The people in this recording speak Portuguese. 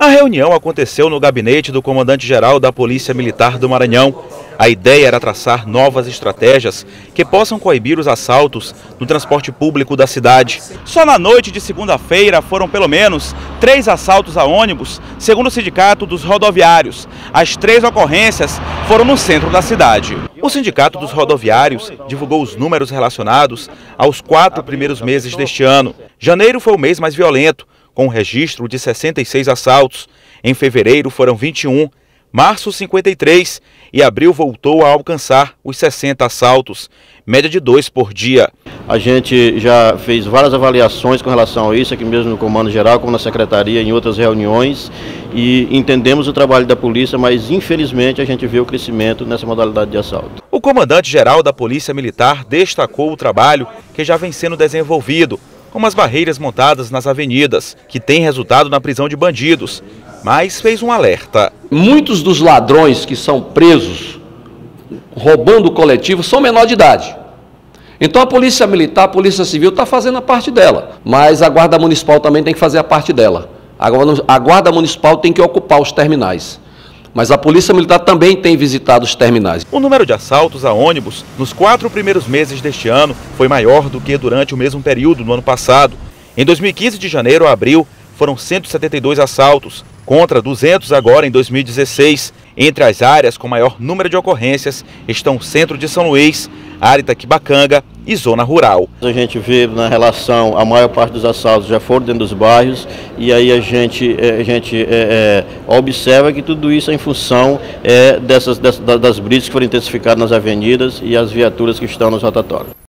A reunião aconteceu no gabinete do comandante-geral da Polícia Militar do Maranhão. A ideia era traçar novas estratégias que possam coibir os assaltos no transporte público da cidade. Só na noite de segunda-feira foram pelo menos três assaltos a ônibus, segundo o Sindicato dos Rodoviários. As três ocorrências foram no centro da cidade. O Sindicato dos Rodoviários divulgou os números relacionados aos quatro primeiros meses deste ano. Janeiro foi o mês mais violento, com registro de 66 assaltos. Em fevereiro foram 21, março 53 e abril voltou a alcançar os 60 assaltos, média de dois por dia. A gente já fez várias avaliações com relação a isso, aqui mesmo no Comando Geral, como na Secretaria, em outras reuniões, e entendemos o trabalho da polícia, mas infelizmente a gente vê o crescimento nessa modalidade de assalto. O comandante-geral da Polícia Militar destacou o trabalho que já vem sendo desenvolvido como as barreiras montadas nas avenidas, que tem resultado na prisão de bandidos, mas fez um alerta. Muitos dos ladrões que são presos roubando o coletivo são menor de idade. Então a Polícia Militar, a Polícia Civil está fazendo a parte dela, mas a Guarda Municipal também tem que fazer a parte dela. A Guarda Municipal tem que ocupar os terminais mas a Polícia Militar também tem visitado os terminais. O número de assaltos a ônibus nos quatro primeiros meses deste ano foi maior do que durante o mesmo período no ano passado. Em 2015, de janeiro a abril, foram 172 assaltos, contra 200 agora em 2016. Entre as áreas com maior número de ocorrências estão o centro de São Luís, área Itaquibacanga e zona rural. A gente vê na relação, a maior parte dos assaltos já foram dentro dos bairros e aí a gente, eh, a gente é, é, observa que tudo isso é em função é, dessas, dessas, das brigas que foram intensificadas nas avenidas e as viaturas que estão nos rotatórios.